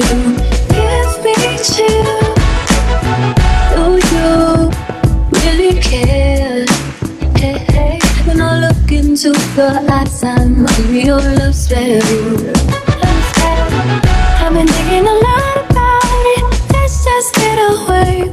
do give me chill. Do you really care? Hey, hey. When I look into your eyes, I'm on your love spell. I've been thinking a lot about it. Let's just get away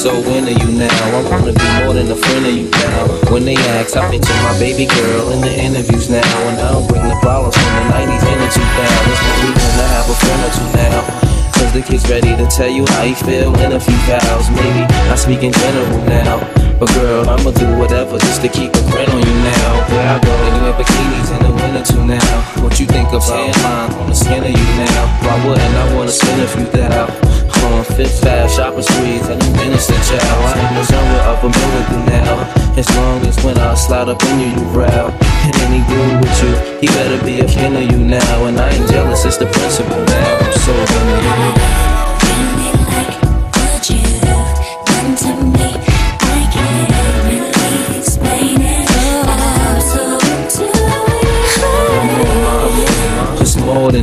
so into you now. I wanna be more than a friend of you now. When they ask, I picture my baby girl in the interviews now. And I don't bring the problems from the 90s and the 2000s. It's my reason to have a friend or two now. Cause the kid's ready to tell you how he feel in a few vows. Maybe I speak in general now. But girl, I'ma do whatever just to keep a grin on you now. Where I go, and you in bikinis in the winter too now. What you think about hairline on the skin of you now? Why wouldn't I wanna spin a few thou? On Fifth Ave, shopping streets, and I'm innocent child. I am the genre of ability now. As long as when I slide up in you, you growl. And any dude with you, he better be a kin of you now. And I ain't jealous, it's the principle now.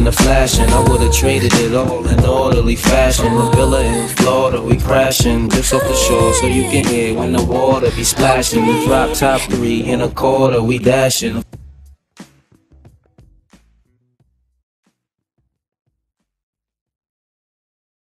The flashing. I would've traded it all in orderly fashion. The villa in Florida, we crashing just off the shore, so you can hear when the water be splashing. We drop top three in a quarter, we dashing.